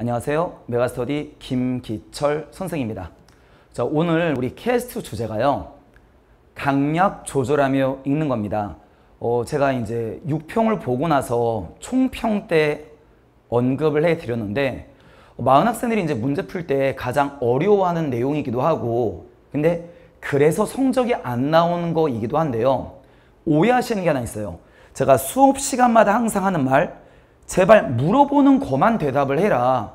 안녕하세요. 메가스터디 김기철 선생입니다. 자, 오늘 우리 캐스트 주제가요. 강약 조절하며 읽는 겁니다. 어, 제가 이제 6평을 보고 나서 총평 때 언급을 해 드렸는데 많은 학생들이 이제 문제 풀 때 가장 어려워하는 내용이기도 하고 근데 그래서 성적이 안 나오는 거이기도 한데요. 오해하시는 게 하나 있어요. 제가 수업 시간마다 항상 하는 말 제발 물어보는 것만 대답을 해라.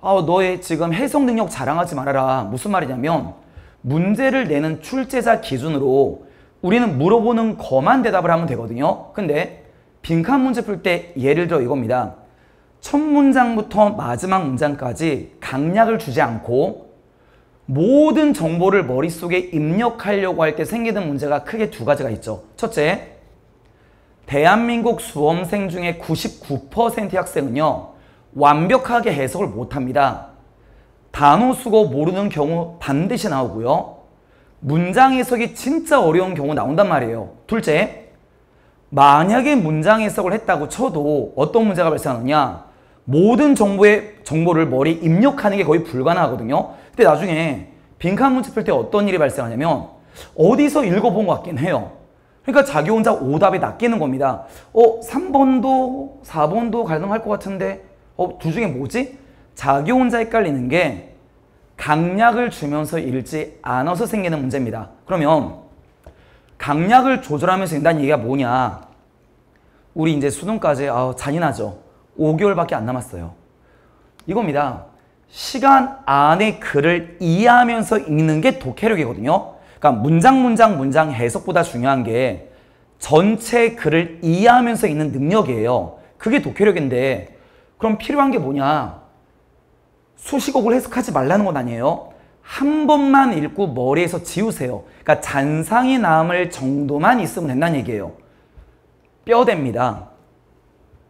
아, 너의 지금 해석 능력 자랑하지 말아라. 무슨 말이냐면 문제를 내는 출제자 기준으로 우리는 물어보는 것만 대답을 하면 되거든요. 근데 빈칸 문제 풀 때 예를 들어 이겁니다. 첫 문장부터 마지막 문장까지 강약을 주지 않고 모든 정보를 머릿속에 입력하려고 할 때 생기는 문제가 크게 두 가지가 있죠. 첫째, 대한민국 수험생 중에 99%의 학생은요. 완벽하게 해석을 못합니다. 단어 수고 모르는 경우 반드시 나오고요. 문장 해석이 진짜 어려운 경우 나온단 말이에요. 둘째, 만약에 문장 해석을 했다고 쳐도 어떤 문제가 발생하느냐 모든 정보의 정보를 머리에 입력하는 게 거의 불가능하거든요. 근데 나중에 빈칸 문제 풀 때 어떤 일이 발생하냐면 어디서 읽어본 것 같긴 해요. 그러니까 자기 혼자 오답에 낚이는 겁니다. 어, 3번도 4번도 가능할 것 같은데 어, 둘 중에 뭐지? 자기 혼자 헷갈리는 게 강약을 주면서 읽지 않아서 생기는 문제입니다. 그러면 강약을 조절하면서 읽다는 얘기가 뭐냐? 우리 이제 수능까지 아, 잔인하죠. 5개월밖에 안 남았어요. 이겁니다. 시간 안에 글을 이해하면서 읽는 게 독해력이거든요. 그러니까 문장 문장 문장 해석보다 중요한 게 전체 글을 이해하면서 읽는 능력이에요. 그게 독해력인데 그럼 필요한 게 뭐냐? 수식어를 해석하지 말라는 건 아니에요. 한 번만 읽고 머리에서 지우세요. 그러니까 잔상이 남을 정도만 있으면 된다는 얘기예요. 뼈대입니다.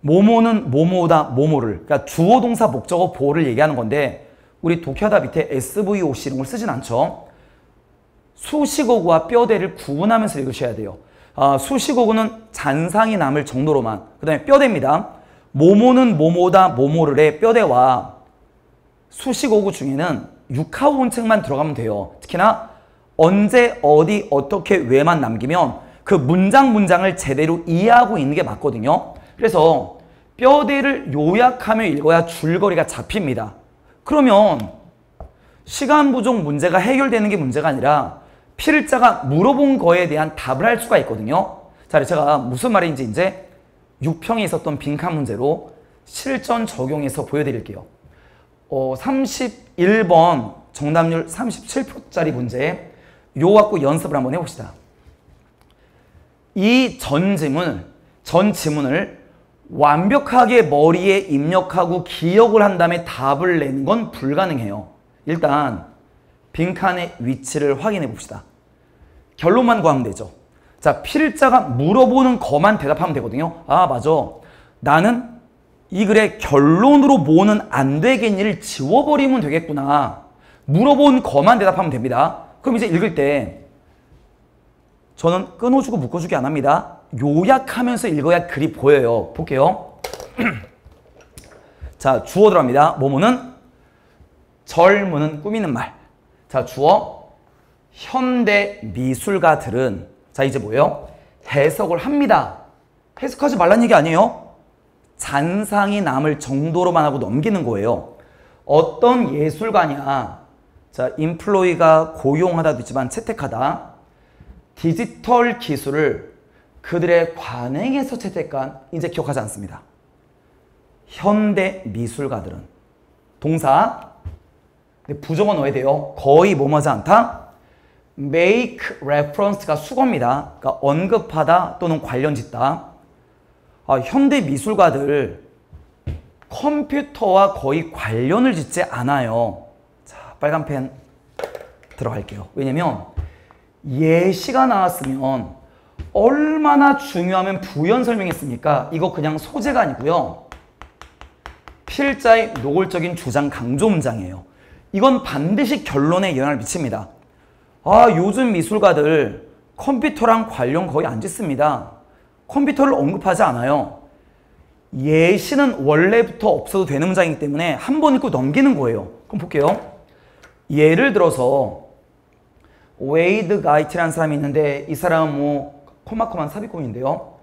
모모는 모모다 모모를 그러니까 주어 동사 목적어 보호를 얘기하는 건데 우리 독해하다 밑에 SVOC 이런 걸 쓰진 않죠. 수식어구와 뼈대를 구분하면서 읽으셔야 돼요. 아, 수식어구는 잔상이 남을 정도로만 그 다음에 뼈대입니다. 모모는 모모다 모모를의 뼈대와 수식어구 중에는 육하원책만 들어가면 돼요. 특히나 언제 어디 어떻게 왜만 남기면 그 문장 문장을 제대로 이해하고 있는 게 맞거든요. 그래서 뼈대를 요약하며 읽어야 줄거리가 잡힙니다. 그러면 시간 부족 문제가 해결되는 게 문제가 아니라 필자가 물어본 거에 대한 답을 할 수가 있거든요. 자, 제가 무슨 말인지 이제 6평에 있었던 빈칸 문제로 실전 적용해서 보여드릴게요. 어, 31번 정답률 37%짜리 문제 요 갖고 연습을 한번 해봅시다. 이 전 지문, 전 지문을 완벽하게 머리에 입력하고 기억을 한 다음에 답을 내는 건 불가능해요. 일단 빈칸의 위치를 확인해 봅시다. 결론만 구하면 되죠. 자, 필자가 물어보는 것만 대답하면 되거든요. 아, 맞아. 나는 이 글의 결론으로 뭐는 안 되겠니를 지워버리면 되겠구나. 물어본 것만 대답하면 됩니다. 그럼 이제 읽을 때 저는 끊어주고 묶어주기 안 합니다. 요약하면서 읽어야 글이 보여요. 볼게요. 자, 주어 들어갑니다. 뭐뭐는 젊은 꾸미는 말. 자, 주어 현대 미술가들은 자, 이제 뭐예요? 해석을 합니다. 해석하지 말란 얘기 아니에요? 잔상이 남을 정도로만 하고 넘기는 거예요. 어떤 예술가냐? 자, 인플로이가 고용하다도 있지만 채택하다. 디지털 기술을 그들의 관행에서 채택한 이제 기억하지 않습니다. 현대 미술가들은 동사 부정어 넣어야 돼요. 거의 뭐뭐하지 않다. Make reference가 수거입니다. 그러니까 언급하다 또는 관련 짓다. 아, 현대 미술가들 컴퓨터와 거의 관련을 짓지 않아요. 자, 빨간 펜 들어갈게요. 왜냐면 예시가 나왔으면 얼마나 중요하면 부연 설명했습니까? 이거 그냥 소재가 아니고요. 필자의 노골적인 주장 강조 문장이에요. 이건 반드시 결론에 영향을 미칩니다. 아, 요즘 미술가들 컴퓨터랑 관련 거의 안 짓습니다. 컴퓨터를 언급하지 않아요. 예시는 원래부터 없어도 되는 문장이기 때문에 한 번 읽고 넘기는 거예요. 그럼 볼게요. 예를 들어서 웨이드 가이튼이라는 사람이 있는데 이 사람은 뭐 콤마 콤마 삽입구문인데요.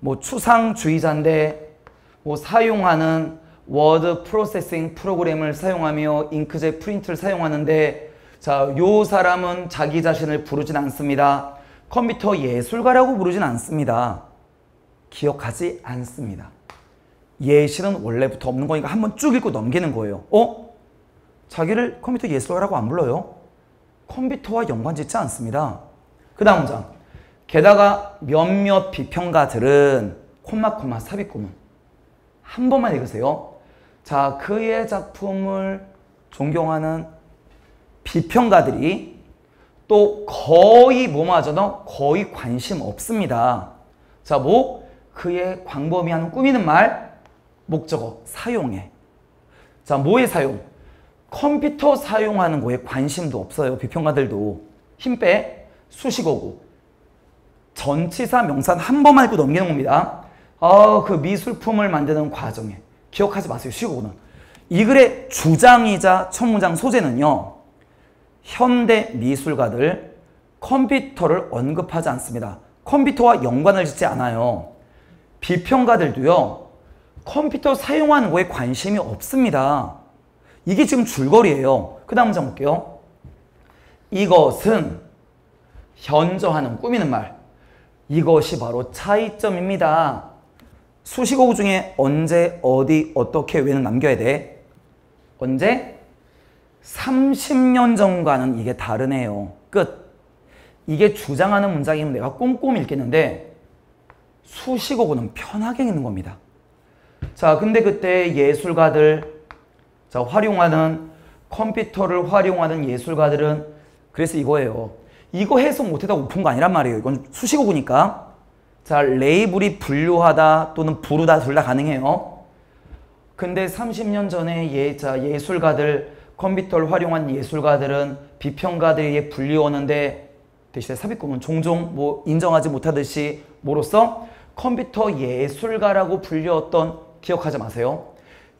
뭐 추상주의자인데 뭐 사용하는 word processing 프로그램을 사용하며 잉크젯 프린트를 사용하는데 자, 요 사람은 자기 자신을 부르진 않습니다. 컴퓨터 예술가라고 부르진 않습니다. 기억하지 않습니다. 예시는 원래부터 없는 거니까 한번 쭉 읽고 넘기는 거예요. 어? 자기를 컴퓨터 예술가라고 안 불러요? 컴퓨터와 연관 짓지 않습니다. 그 다음 문장. 게다가 몇몇 비평가들은 콤마 콤마 삽입구문 한 번만 읽으세요. 자, 그의 작품을 존경하는 비평가들이 또 거의 뭐마저도 거의 관심 없습니다. 자, 뭐 그의 광범위한 꾸미는 말 목적어 사용해. 자, 뭐에 사용? 컴퓨터 사용하는 거에 관심도 없어요. 비평가들도. 힘 빼. 수식어고. 전치사 명산 한 번만 읽고 넘기는 겁니다. 아, 그 미술품을 만드는 과정에. 기억하지 마세요. 수식어는. 이 글의 주장이자 첫 문장 소재는요. 현대 미술가들 컴퓨터를 언급하지 않습니다. 컴퓨터와 연관을 짓지 않아요. 비평가들도요. 컴퓨터 사용하는 거에 관심이 없습니다. 이게 지금 줄거리예요. 그 다음 문장 볼게요. 이것은 현저하는 꾸미는 말. 이것이 바로 차이점입니다. 수식어구 중에 언제, 어디, 어떻게, 왜는 남겨야 돼. 언제? 30년 전과는 이게 다르네요. 끝. 이게 주장하는 문장이면 내가 꼼꼼히 읽겠는데 수식어구는 편하게 읽는 겁니다. 자, 근데 그때 예술가들, 자, 활용하는 컴퓨터를 활용하는 예술가들은 그래서 이거예요. 이거 해석 못해다 오픈 거 아니란 말이에요. 이건 수식어구니까. 자, 레이블이 분류하다 또는 부르다 둘 다 가능해요. 근데 30년 전에 예, 자, 예술가들, 컴퓨터를 활용한 예술가들은 비평가들에게 불리웠는데 대신에 삽입구문 종종 뭐 인정하지 못하듯이 뭐로써 컴퓨터 예술가라고 불렸던 기억하지 마세요.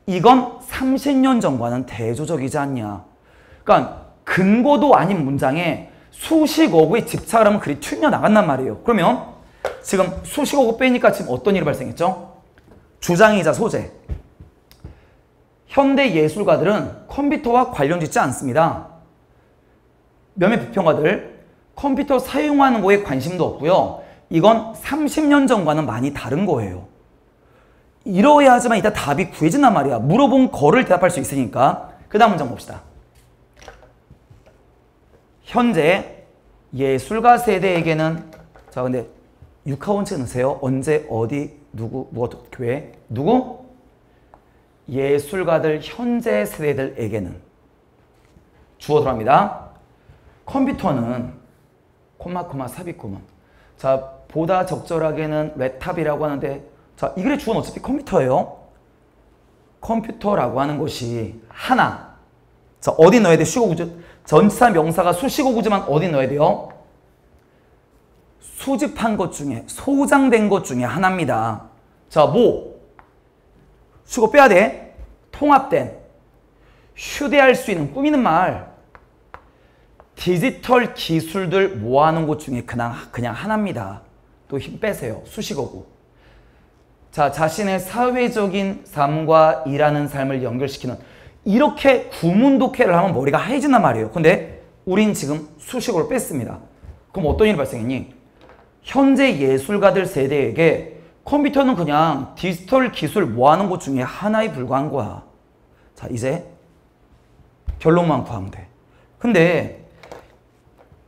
이건 30년 전과는 대조적이지 않냐. 그러니까 근거도 아닌 문장에 수식어구에 집착을 하면 글이 튀어나간단 말이에요. 그러면 지금 수식어구 빼니까 지금 어떤 일이 발생했죠? 주장이자 소재. 현대 예술가들은 컴퓨터와 관련 짓지 않습니다. 몇몇 비평가들 컴퓨터 사용하는 거에 관심도 없고요. 이건 30년 전과는 많이 다른 거예요. 이러야지만 이따 답이 구해진단 말이야. 물어본 거를 대답할 수 있으니까. 그 다음 문장 봅시다. 현재 예술가 세대에게는 자 근데 육하원칙 넣으세요. 언제 어디 누구 무엇 교회 누구 예술가들 현재 세대들에게는 주어 들어갑니다. 컴퓨터는 콤마 콤마 삽입구문 자 보다 적절하게는 laptop이라고 하는데 자, 이 글의 주어는 어차피 컴퓨터예요. 컴퓨터라고 하는 것이 하나. 자, 어디 넣어야 돼? 수식어구지. 전치사 명사가 수식어구지만 어디 넣어야 돼요? 수집한 것 중에 소장된 것 중에 하나입니다. 자, 뭐? 수고 빼야 돼. 통합된 휴대할 수 있는 꾸미는 말. 디지털 기술들 모아놓은 것 중에 그냥 그냥 하나입니다. 또 힘 빼세요. 수식어구. 자, 자신의 사회적인 삶과 일하는 삶을 연결시키는 이렇게 구문독해를 하면 머리가 하얘진단 말이에요. 근데 우린 지금 수식어를 뺐습니다. 그럼 어떤 일이 발생했니? 현재 예술가들 세대에게 컴퓨터는 그냥 디지털 기술 모아놓은 것 중에 하나에 불과한 거야. 자, 이제 결론만 구하면 돼. 근데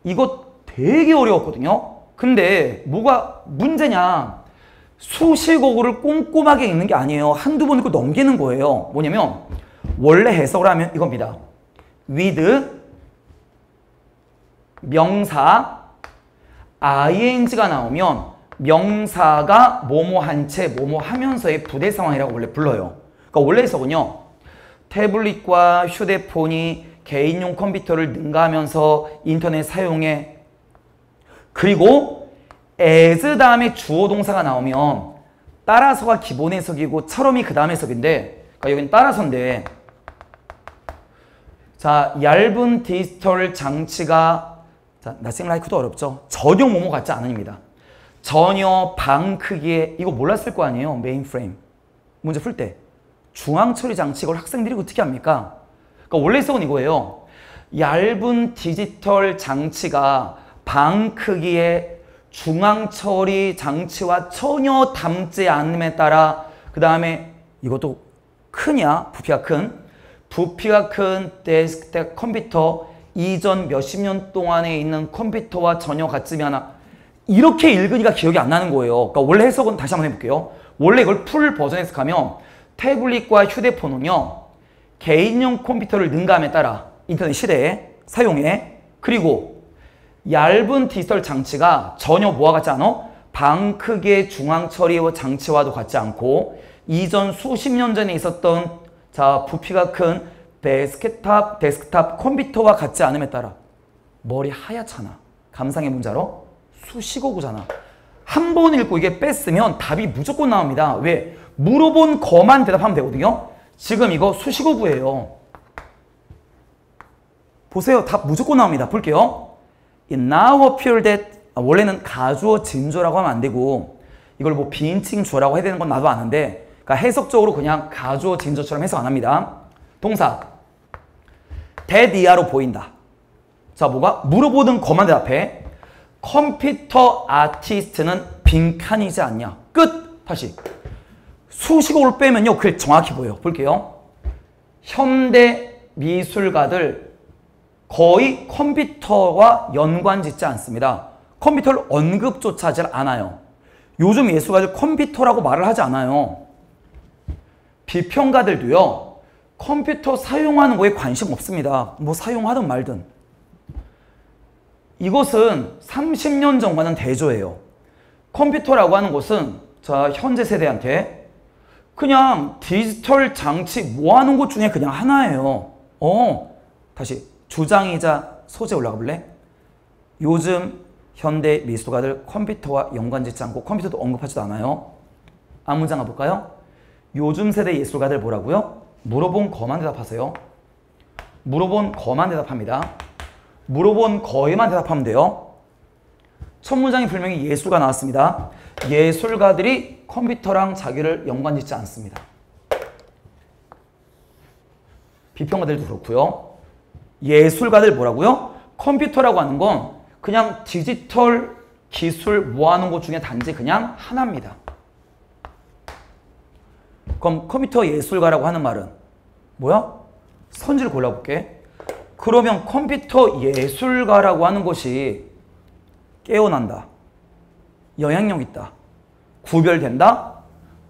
이거 되게 어려웠거든요. 근데 뭐가 문제냐? 수식어구를 꼼꼼하게 읽는 게 아니에요. 한두 번 읽고 넘기는 거예요. 뭐냐면 원래 해석을 하면 이겁니다. with 명사 ing가 나오면 명사가 뭐뭐 한 채 뭐뭐 하면서의 부대 상황이라고 원래 불러요. 그러니까 원래 해석은요. 태블릿과 휴대폰이 개인용 컴퓨터를 능가하면서 인터넷 사용에 그리고 as 다음에 주어 동사가 나오면 따라서가 기본 해석이고 처럼이 그 다음 해석인데 그러니까 여기는 따라서인데 자 얇은 디지털 장치가 자 nothing like도 어렵죠. 전혀 뭐뭐 같지 않으입니다. 전혀 방 크기에 이거 몰랐을 거 아니에요. mainframe 문제 풀 때 중앙 처리 장치 이걸 학생들이 어떻게 합니까? 그러니까 원래 해석은 이거예요. 얇은 디지털 장치가 방 크기에 중앙 처리 장치와 전혀 닮지 않음에 따라 그 다음에 이것도 크냐 부피가 큰 부피가 큰 데스크탑 컴퓨터 이전 몇십 년 동안에 있는 컴퓨터와 전혀 같으면 하나 이렇게 읽으니까 기억이 안 나는 거예요. 그러니까 원래 해석은 다시 한번 해볼게요. 원래 이걸 full 버전 해석하면 태블릿과 휴대폰은요 개인용 컴퓨터를 능가함에 따라 인터넷 시대에 사용해 그리고 얇은 디지털 장치가 전혀 뭐와 같지 않아? 방 크기의 중앙 처리 장치와도 같지 않고 이전 수십 년 전에 있었던 자 부피가 큰 데스크탑 데스크탑 컴퓨터와 같지 않음에 따라 머리 하얗잖아. 감상의 문자로 수식어구잖아. 한 번 읽고 이게 뺐으면 답이 무조건 나옵니다. 왜? 물어본 거만 대답하면 되거든요. 지금 이거 수식어구예요. 보세요. 답 무조건 나옵니다. 볼게요. It now appear that 아, 원래는 가주어 진조라고 하면 안 되고 이걸 뭐 비인칭 주어라고 해야 되는 건 나도 아는데 그러니까 해석적으로 그냥 가주어 진조처럼 해석 안 합니다. 동사 이하로 보인다. 자 뭐가? 물어보는 거만 대답해. 컴퓨터 아티스트는 빈칸이지 않냐. 끝! 다시. 수식어를 빼면요. 그게 정확히 보여요. 볼게요. 현대 미술가들 거의 컴퓨터와 연관 짓지 않습니다. 컴퓨터를 언급조차 하지 않아요. 요즘 예술가들 컴퓨터라고 말을 하지 않아요. 비평가들도요. 컴퓨터 사용하는 거에 관심 없습니다. 뭐 사용하든 말든. 이것은 30년 전과는 대조예요. 컴퓨터라고 하는 것은 자 현재 세대한테 그냥 디지털 장치 뭐 하는 것 중에 그냥 하나예요. 어 다시 주장이자 소재 올라가 볼래? 요즘 현대 미술가들 컴퓨터와 연관 짓지 않고 컴퓨터도 언급하지도 않아요. 앞문장 가볼까요? 요즘 세대 예술가들 뭐라고요? 물어본 거만 대답하세요. 물어본 거만 대답합니다. 물어본 거에만 대답하면 돼요. 첫 문장이 분명히 예술가 나왔습니다. 예술가들이 컴퓨터랑 자기를 연관짓지 않습니다. 비평가들도 그렇고요. 예술가들 뭐라고요? 컴퓨터라고 하는 건 그냥 디지털 기술 모아놓은 것 중에 단지 그냥 하나입니다. 그럼 컴퓨터 예술가라고 하는 말은 뭐야? 선지를 골라볼게. 그러면 컴퓨터 예술가라고 하는 것이 깨어난다. 영향력 있다. 구별된다.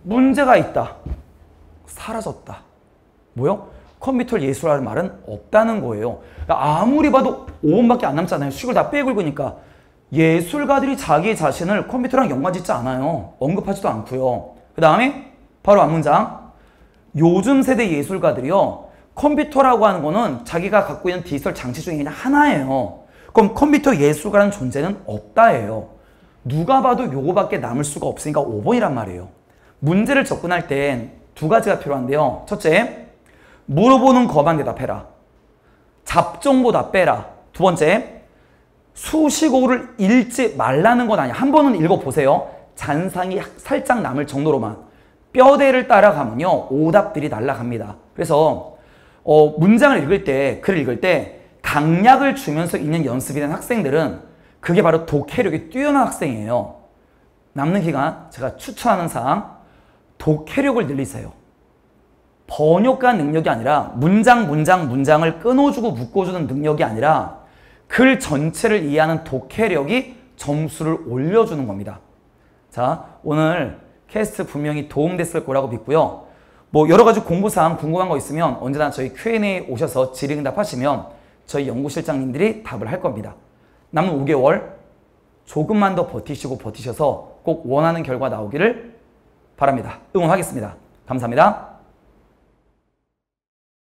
문제가 있다. 사라졌다. 뭐요? 컴퓨터 예술이라는 말은 없다는 거예요. 그러니까 아무리 봐도 5분밖에 안 남잖아요. 수익을 다 빼고 읽으니까. 예술가들이 자기 자신을 컴퓨터랑 연관 짓지 않아요. 언급하지도 않고요. 그 다음에 바로 앞 문장. 요즘 세대 예술가들이요. 컴퓨터라고 하는 거는 자기가 갖고 있는 디지털 장치 중에 그냥 하나예요. 그럼 컴퓨터 예술가라는 존재는 없다예요. 누가 봐도 요거밖에 남을 수가 없으니까 5번이란 말이에요. 문제를 접근할 땐 두 가지가 필요한데요. 첫째, 물어보는 것만 대답해라. 잡종보다 빼라. 두 번째, 수식어를 읽지 말라는 건 아니야. 한 번은 읽어보세요. 잔상이 살짝 남을 정도로만. 뼈대를 따라가면요. 오답들이 날아갑니다. 그래서 어, 문장을 읽을 때, 글을 읽을 때 강약을 주면서 읽는 연습이 된 학생들은 그게 바로 독해력이 뛰어난 학생이에요. 남는 기간 제가 추천하는 사항 독해력을 늘리세요. 번역가 능력이 아니라 문장 문장 문장을 끊어주고 묶어주는 능력이 아니라 글 전체를 이해하는 독해력이 점수를 올려주는 겁니다. 자 오늘 캐스트 분명히 도움됐을 거라고 믿고요. 뭐 여러 가지 공부사항 궁금한 거 있으면 언제나 저희 Q&A 오셔서 질의응답 하시면 저희 연구실장님들이 답을 할 겁니다. 남은 5개월 조금만 더 버티시고 버티셔서 꼭 원하는 결과 나오기를 바랍니다. 응원하겠습니다. 감사합니다.